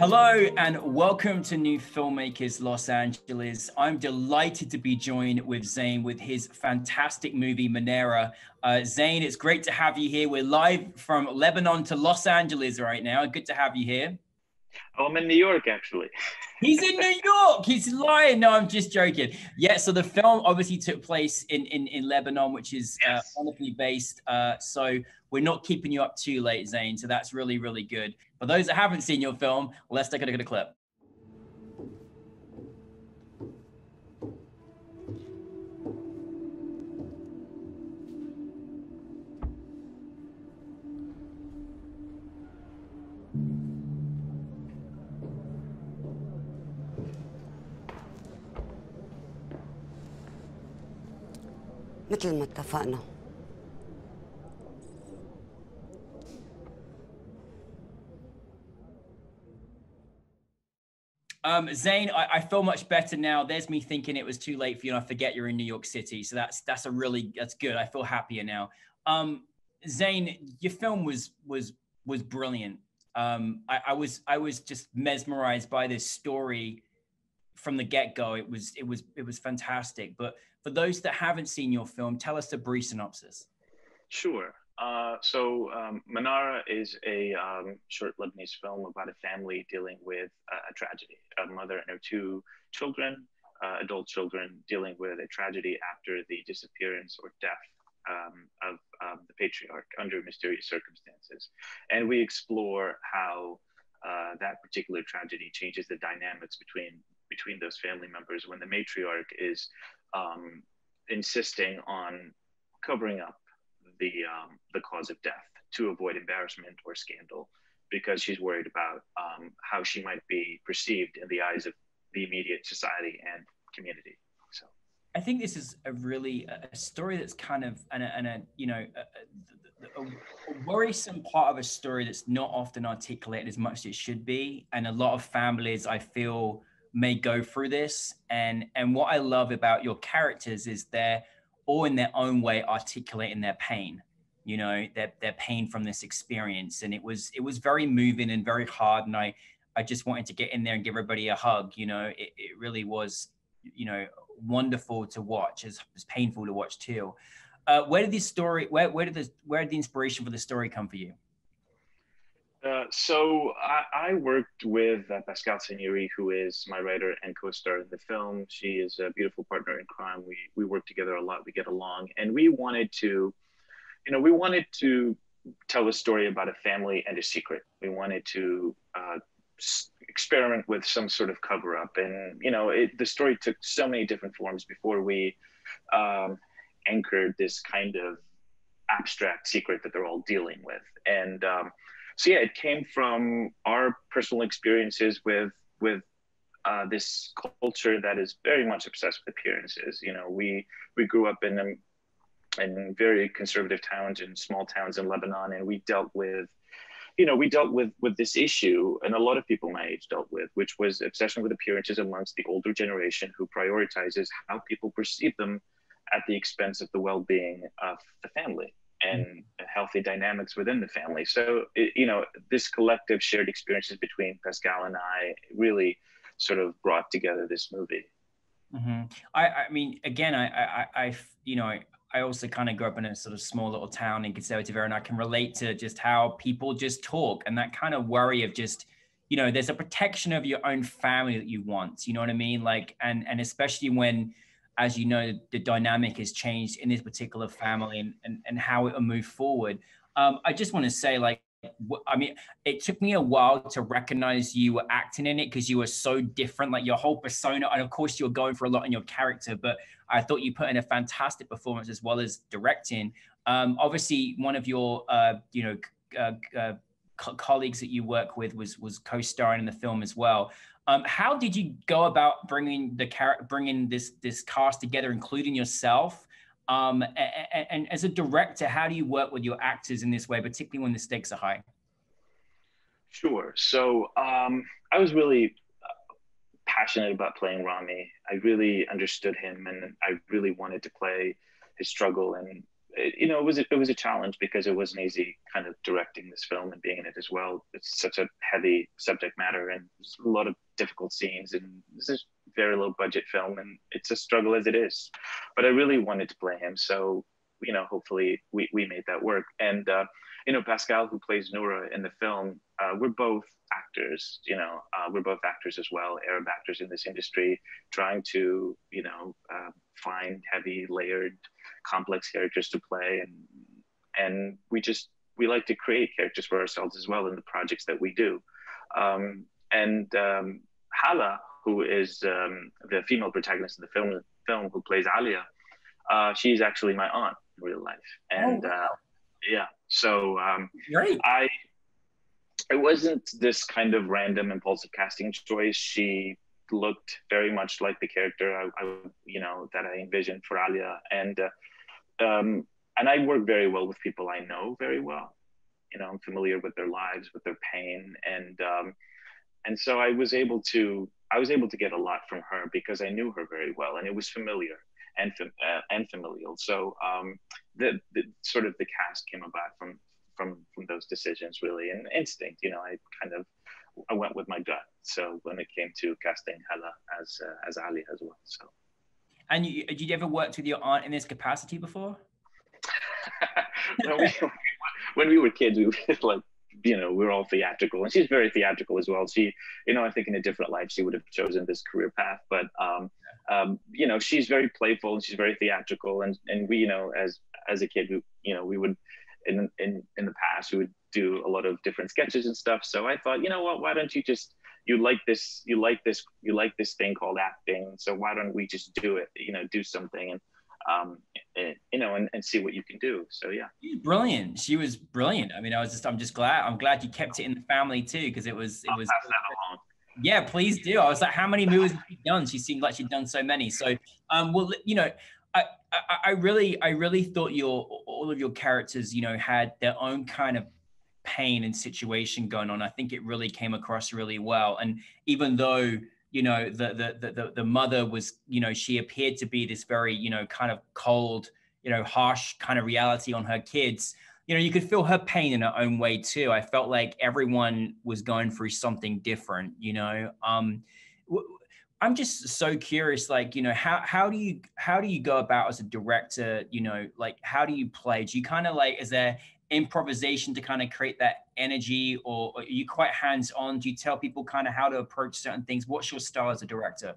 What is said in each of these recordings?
Hello and welcome to New Filmmakers Los Angeles. I'm delighted to be joined with Zayn with his fantastic movie Manara. Uh, Zayn, it's great to have you here. We're live from Lebanon to Los Angeles right now. Good to have you here. Oh, I'm in New York, actually. He's in New York. He's lying. No, I'm just joking. Yeah. So the film obviously took place in in, in Lebanon, which is uh, yes. uh, based. Uh, so we're not keeping you up too late, Zayn. So that's really really good. For those that haven't seen your film, let's take a look at a clip. مثل ما اتفقنا Um, Zayn, I, I, feel much better now. There's me thinking it was too late for you, and I forget you're in New York City. So that's that's a really that's good. I feel happier now. Um, Zayn, your film was was was brilliant. Um, I, I was I was just mesmerized by this story from the get go. It was it was it was fantastic. But for those that haven't seen your film, tell us a brief synopsis. Sure. Uh, so um, Manara is a um, short Lebanese film about a family dealing with a tragedy. A mother and her two children, uh, adult children, dealing with a tragedy after the disappearance or death um, of um, the patriarch under mysterious circumstances. And we explore how uh, that particular tragedy changes the dynamics between between those family members when the matriarch is um, insisting on covering up the um, the cause of death to avoid embarrassment or scandal because she's worried about um, how she might be perceived in the eyes of the immediate society and community. So, I think this is a really a story that's kind of and a, and a you know a, a, a, worrisome part of a story that's not often articulated as much as it should be, and a lot of families I feel may go through this. And and what i love about your characters is they're all in their own way articulating their pain you know their, their pain from this experience. And it was it was very moving and very hard. And i i just wanted to get in there and give everybody a hug you know. It, it really was you know wonderful to watch it's, it's painful to watch too. Uh, where did this story where, where did this where did the inspiration for the story come for you uh, so I, I, worked with uh, Pascale Seigneury, who is my writer and co-star in the film. She is a beautiful partner in crime. We we work together a lot. We get along, and we wanted to, you know, we wanted to tell a story about a family and a secret. We wanted to uh, experiment with some sort of cover-up, and you know, it, the story took so many different forms before we um, anchored this kind of abstract secret that they're all dealing with, and um, so yeah, it came from our personal experiences with with uh, this culture that is very much obsessed with appearances. You know, we we grew up in um, in very conservative towns and small towns in Lebanon, and we dealt with you know, we dealt with with this issue, and a lot of people my age dealt with, which was obsession with appearances amongst the older generation who prioritizes how people perceive them at the expense of the well-being of the family and mm-hmm. healthy dynamics within the family. So, it, you know, this collective shared experiences between Pascale and I really sort of brought together this movie. Mm-hmm. I, I mean, again, I, I, I, you know, I, I also kind of grew up in a sort of small little town in conservative area, and I can relate to just how people just talk and that kind of worry of just, you know, there's a protection of your own family that you want. You know what I mean? Like, and and especially when as you know, the dynamic has changed in this particular family and, and, and how it will move forward. Um, I just want to say, like, I mean, it took me a while to recognize you were acting in it because you were so different, like your whole persona. And of course, you're going for a lot in your character, but I thought you put in a fantastic performance as well as directing. Um, obviously, one of your, uh, you know, uh, uh, co- colleagues that you work with was was co-starring in the film as well. Um, how did you go about bringing the car- bringing this this cast together, including yourself? Um, and, and, as a director, how do you work with your actors in this way, particularly when the stakes are high? Sure. So um, I was really uh, passionate about playing Rami. I really understood him, and I really wanted to play his struggle and it, you know, it was a, it was a challenge because it wasn't easy kind of directing this film and being in it as well. It's such a heavy subject matter and a lot of difficult scenes and this is very low budget film and it's a struggle as it is. But I really wanted to play him, so you know, hopefully we we made that work. And uh, you know, Pascale, who plays Noura in the film, uh, we're both actors. You know, uh, we're both actors as well, Arab actors in this industry, trying to you know uh, find heavy, layered, complex characters to play, and and we just we like to create characters for ourselves as well in the projects that we do. Um, and um, Hala, who is um, the female protagonist in the film, film who plays Alia, uh, she's actually my aunt in real life, and. Oh, wow. Uh, yeah, so um. I it wasn't this kind of random impulsive casting choice. She looked very much like the character I, I you know that I envisioned for Alia, and uh, um, and I work very well with people I know very well. You know, I'm familiar with their lives, with their pain, and um, and so I was able to I was able to get a lot from her because I knew her very well, and it was familiar and uh, and familial. So um, the, the sort of the cast came about from from from those decisions really and instinct. You know, I kind of I went with my gut. So when it came to casting Hala as uh, as Ali as well. So. And you, did you ever worked with your aunt in this capacity before? when, we, when we were kids, we were like you know, we're all theatrical, and she's very theatrical as well. She, you know, I think in a different life she would have chosen this career path, but um, um, you know, she's very playful and she's very theatrical, and and we, you know, as as a kid, we, you know, we would in in in the past we would do a lot of different sketches and stuff. So I thought, you know what, why don't you just you like this you like this you like this thing called acting so why don't we just do it you know do something and um, and, you know, and, and see what you can do. So yeah, she's brilliant. She was brilliant. I mean, I was just, I'm just glad, I'm glad you kept it in the family too, because it was, it was. Yeah, please do. I was like, how many movies have you done? She seemed like she'd done so many. So, um, well, you know, I, I, really, I really thought your all of your characters, you know, had their own kind of pain and situation going on. I think it really came across really well. And even though you know the, the the the mother was you know she appeared to be this very you know kind of cold you know harsh kind of reality on her kids you know you could feel her pain in her own way too i felt like everyone was going through something different you know um i'm just so curious like you know how how do you how do you go about as a director you know like how do you play? Do you kind of like is there improvisation to kind of create that energy or are you quite hands-on? Do you tell people kind of how to approach certain things? What's your style as a director?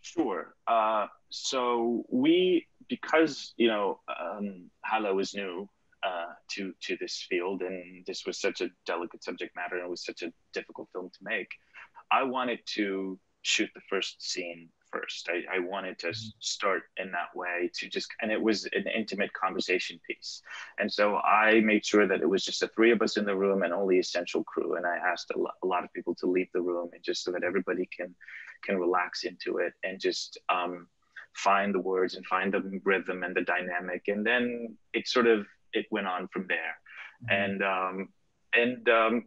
Sure. Uh, so we because you know um, Hala was new uh, to to this field and this was such a delicate subject matter and it was such a difficult film to make i wanted to shoot the first scene first. I, I wanted to mm-hmm. start in that way to just, and it was an intimate conversation piece. And so I made sure that it was just the three of us in the room and only essential crew. And I asked a, lo- a lot of people to leave the room and just so that everybody can can relax into it and just um, find the words and find the rhythm and the dynamic. And then it sort of it went on from there. Mm-hmm. And um, and um,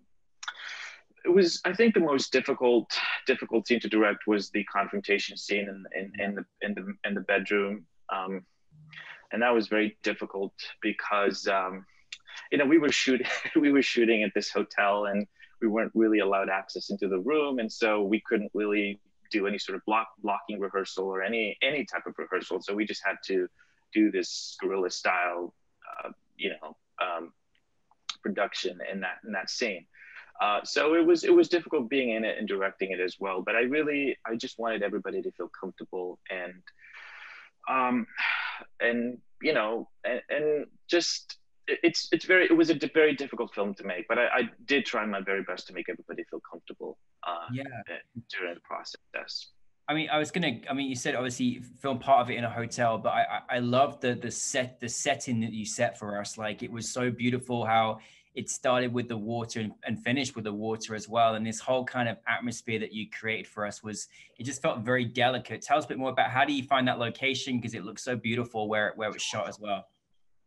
it was I think the most difficult difficult scene to direct was the confrontation scene in in, in the in the in the bedroom, um, and that was very difficult because um, you know we were shooting we were shooting at this hotel and we weren't really allowed access into the room, and so we couldn't really do any sort of block blocking rehearsal or any any type of rehearsal. So we just had to do this guerrilla style, uh, you know, um, production in that in that scene. Uh, so it was it was difficult being in it and directing it as well. But I really I just wanted everybody to feel comfortable and um and you know and, and just it's it's very it was a very difficult film to make but I, I did try my very best to make everybody feel comfortable uh, yeah during the process I mean, I was gonna. I mean, you said obviously film part of it in a hotel, but I I, I love the the set the setting that you set for us. Like it was so beautiful how it started with the water and, and, finished with the water as well. And this whole kind of atmosphere that you created for us was, it just felt very delicate. Tell us a bit more about how do you find that location? Because it looks so beautiful where, where it was shot as well.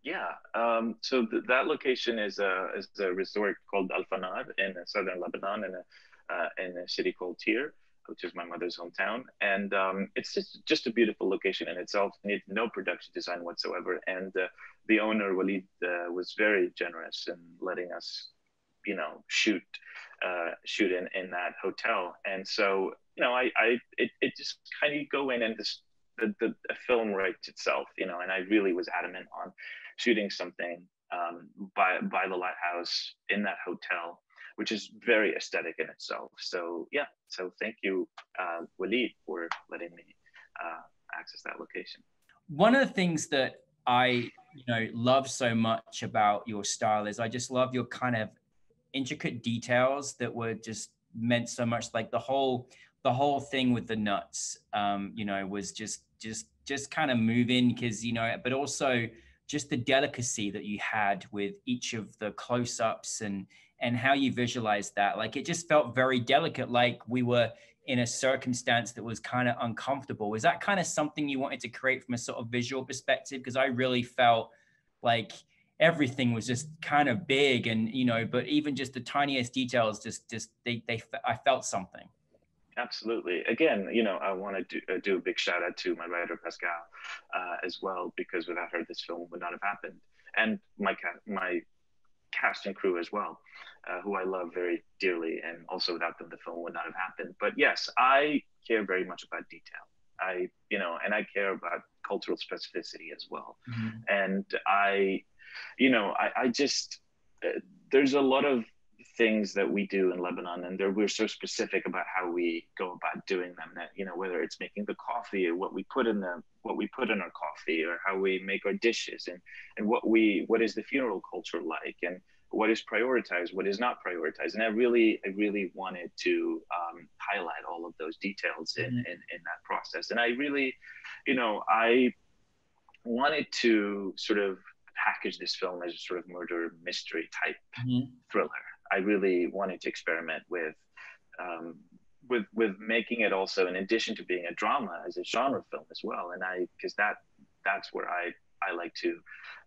Yeah, um, so th- that location is a, is a resort called Al Fanar in southern Lebanon in a, uh, in a city called Tyre. Which is my mother's hometown, and um, it's just just a beautiful location in itself. It needs no production design whatsoever, and uh, the owner Walid uh, was very generous in letting us, you know, shoot uh, shoot in in that hotel. And so, you know, I I it, it just kind of go in and just the, the, the film writes itself, you know, and I really was adamant on shooting something um, by by the lighthouse in that hotel which is very aesthetic in itself. So yeah, so thank you, uh, Walid, for letting me uh, access that location. One of the things that I you know love so much about your style is I just love your kind of intricate details that were just meant so much. Like the whole the whole thing with the nuts, um, you know, was just just just kind of moving because you know, but also just the delicacy that you had with each of the close-ups and and how you visualize that. Like it just felt very delicate, like we were in a circumstance that was kind of uncomfortable. Is that kind of something you wanted to create from a sort of visual perspective? Because I really felt like everything was just kind of big and you know but even just the tiniest details just just they they i felt something absolutely again you know i want to do, uh, do a big shout out to my writer pascal uh, as well because without her this film would not have happened and my my cast and crew as well, uh, who I love very dearly. And also without them, the film would not have happened. But yes, I care very much about detail. I, you know, and I care about cultural specificity as well. Mm-hmm. And I, you know, I, I just, uh, there's a lot of things that we do in Lebanon, and we're so specific about how we go about doing them. That you know, whether it's making the coffee, or what we put in the what we put in our coffee, or how we make our dishes, and and what we what is the funeral culture like, and what is prioritized, what is not prioritized, and I really I really wanted to um, highlight all of those details in, mm-hmm. in in that process, and I really, you know, I wanted to sort of package this film as a sort of murder mystery type mm-hmm. thriller I really wanted to experiment with um, with with making it also in addition to being a drama as a genre film as well. And I because that that's where I I like to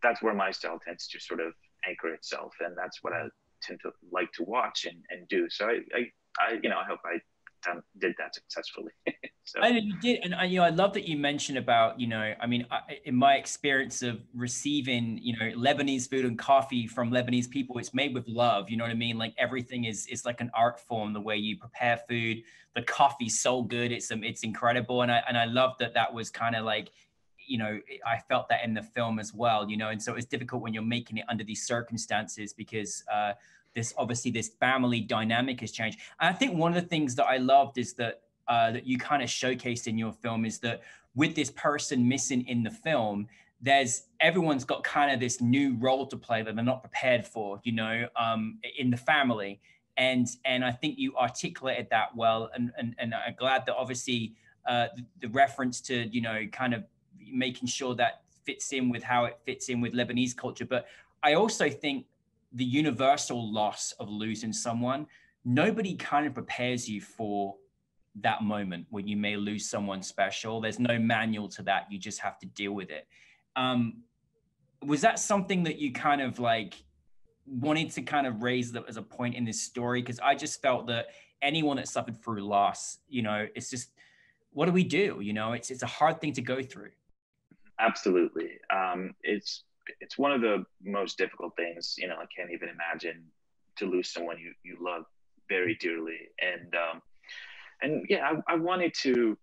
that's where my style tends to sort of anchor itself, and that's what I tend to like to watch and, and do. So I, I I you know I hope I done, did that successfully. so. And you did, and I, you know, I love that you mentioned about, you know, I mean, I, in my experience of receiving, you know, Lebanese food and coffee from Lebanese people, it's made with love. You know what I mean? Like everything is is like an art form. The way you prepare food, the coffee's so good, it's um, it's incredible, and I and I love that that was kind of like you know i felt that in the film as well you know and so it's difficult when you're making it under these circumstances because uh, this obviously this family dynamic has changed. And I think one of the things that I loved is that uh, that you kind of showcased in your film is that with this person missing in the film, there's everyone's got kind of this new role to play that they're not prepared for, you know, um, in the family. And and I think you articulated that well, and and, and I'm glad that obviously uh, the, the reference to you know kind of making sure that fits in with how it fits in with Lebanese culture. But I also think the universal loss of losing someone, nobody kind of prepares you for that moment when you may lose someone special. There's no manual to that. You just have to deal with it. Um, was that something that you kind of like wanted to kind of raise as a point in this story? Because I just felt that anyone that suffered through loss, you know, it's just what do we do? You know, it's it's a hard thing to go through. Absolutely. Um, it's it's one of the most difficult things. You know, I can't even imagine to lose someone you you love very dearly. And um, and yeah, I, I wanted to,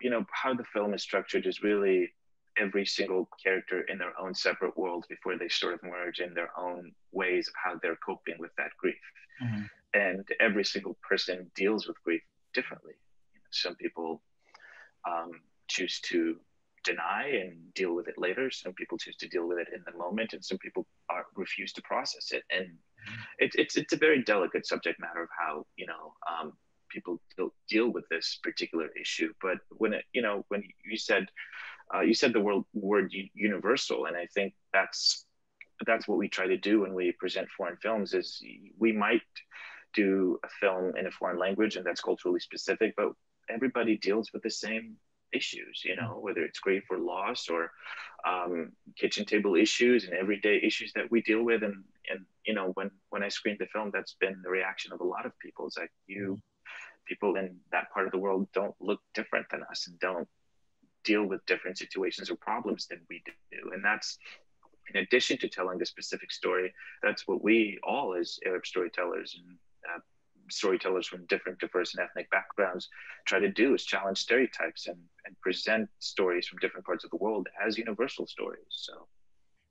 you know, how the film is structured is really every single character in their own separate world before they sort of merge in their own ways of how they're coping with that grief. Mm-hmm. And every single person deals with grief differently. You know, some people um, choose to deny and deal with it later. Some people choose to deal with it in the moment, and some people are, refuse to process it. And mm-hmm. it, it's it's a very delicate subject matter of how you know um, people deal, deal with this particular issue. But when it you know when you said uh, you said the word word universal, and I think that's that's what we try to do when we present foreign films. Is we might do a film in a foreign language, and that's culturally specific, but everybody deals with the same issues, you know, whether it's grief or loss or um, kitchen table issues and everyday issues that we deal with. And, and, you know, when, when I screened the film, that's been the reaction of a lot of people. It's like you, people in that part of the world don't look different than us and don't deal with different situations or problems than we do. And that's in addition to telling the specific story, that's what we all as Arab storytellers and storytellers from different diverse and ethnic backgrounds try to do is challenge stereotypes and, and present stories from different parts of the world as universal stories. So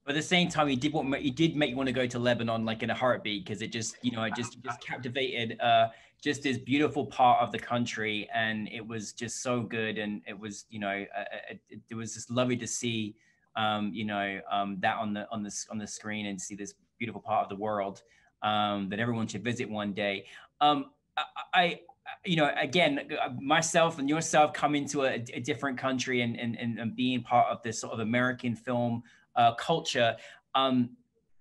but at the same time, he did want he did make you want to go to Lebanon like in a heartbeat because it just you know it just just captivated uh, just this beautiful part of the country and it was just so good and it was you know uh, it, it, was just lovely to see um, you know um, that on the on the on the screen and see this beautiful part of the world um, that everyone should visit one day. Um, I, I you know, again, myself and yourself coming to a, a different country and, and, and being part of this sort of American film uh, culture. Um,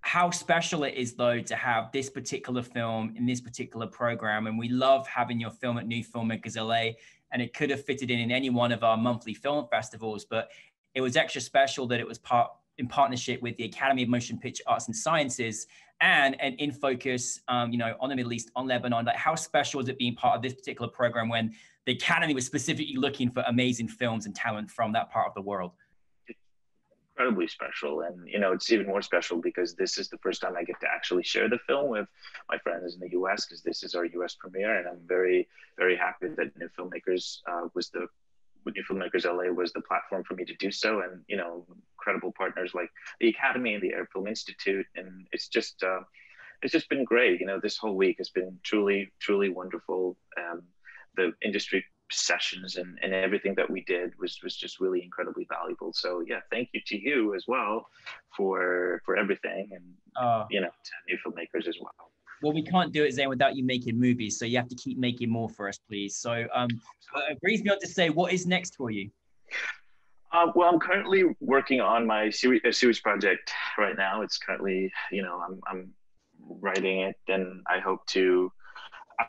how special it is though to have this particular film in this particular program and we love having your film at new filmmakers la and it could have fitted in in any one of our monthly film festivals but it was extra special that it was part in partnership with the academy of motion picture arts and sciences and and in focus um, you know on the middle east on lebanon like how special is it being part of this particular program when the academy was specifically looking for amazing films and talent from that part of the world incredibly special. And, you know, it's even more special because this is the first time I get to actually share the film with my friends in the US because this is our US premiere. And I'm very, very happy that New Filmmakers uh, was the New Filmmakers LA was the platform for me to do so. And, you know, incredible partners like the Academy and the Arab Film Institute. And it's just, uh, it's just been great. You know, this whole week has been truly, truly wonderful. Um, the industry sessions and, and everything that we did was was just really incredibly valuable so yeah thank you to you as well for for everything and uh, you know to new filmmakers as well well we can't do it Zayn without you making movies so you have to keep making more for us please so um it brings me on to say what is next for you uh, well, I'm currently working on my series, series project right now. It's currently, you know, I'm, I'm writing it, and I hope to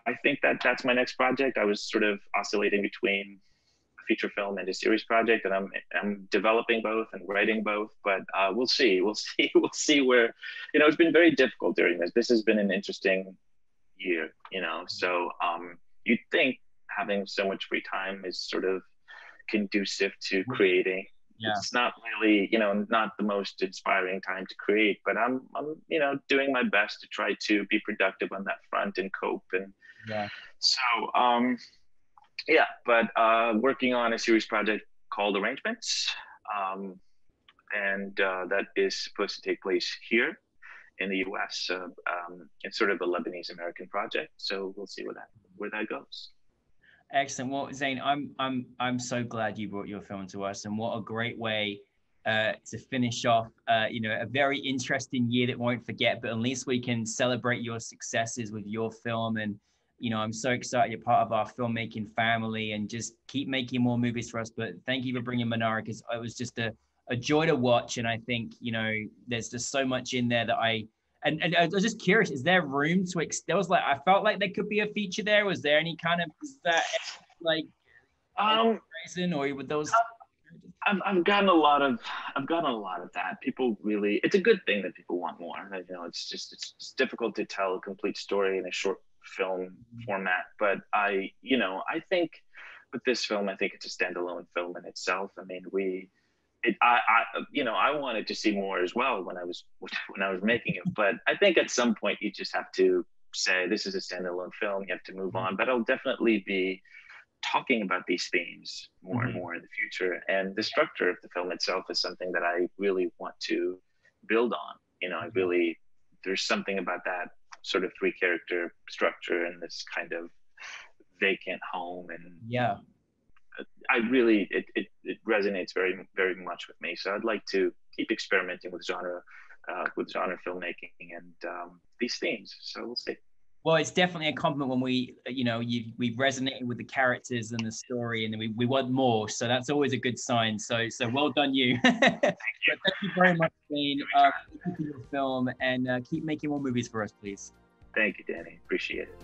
I think that that's my next project. I was sort of oscillating between a feature film and a series project, and I'm I'm developing both and writing both. But uh, we'll see. We'll see. We'll see where. You know, it's been very difficult during this. This has been an interesting year. You know, so um, you'd think having so much free time is sort of conducive to creating yeah. it's not really you know not the most inspiring time to create but i'm i'm you know doing my best to try to be productive on that front and cope and yeah so um yeah but uh working on a series project called arrangements um and uh, that is supposed to take place here in the us um, it's sort of a lebanese american project so we'll see where that where that goes Excellent. Well, Zayn, I'm I'm I'm so glad you brought your film to us, and what a great way uh, to finish off. Uh, you know, a very interesting year that won't forget. But at least we can celebrate your successes with your film, and you know, I'm so excited you're part of our filmmaking family, and just keep making more movies for us. But thank you for bringing Manara, because it was just a a joy to watch, and I think you know, there's just so much in there that I and, and I was just curious, is there room to ex- there was like I felt like there could be a feature there. Was there any kind of is that like um reason or with those I've, I've gotten a lot of I've gotten a lot of that. People really it's a good thing that people want more. You know, it's just it's, it's difficult to tell a complete story in a short film mm-hmm. format. But I, you know, I think with this film, I think it's a standalone film in itself. I mean, we it, I, I, you know, I wanted to see more as well when I was when I was making it. But I think at some point you just have to say this is a standalone film. You have to move on. But I'll definitely be talking about these themes more mm-hmm. and more in the future. And the structure of the film itself is something that I really want to build on. You know, I mm-hmm. really there's something about that sort of three character structure and this kind of vacant home and yeah I really it, it, it resonates very very much with me. So I'd like to keep experimenting with genre uh, with genre filmmaking and um, these themes. So we'll see. Well, it's definitely a compliment when we, you know, you we resonated with the characters and the story, and we, we want more. So that's always a good sign. So so well done, you. thank you. thank you very much, Zayn. Uh, for your film, and uh, keep making more movies for us, please. Thank you, Danny. Appreciate it.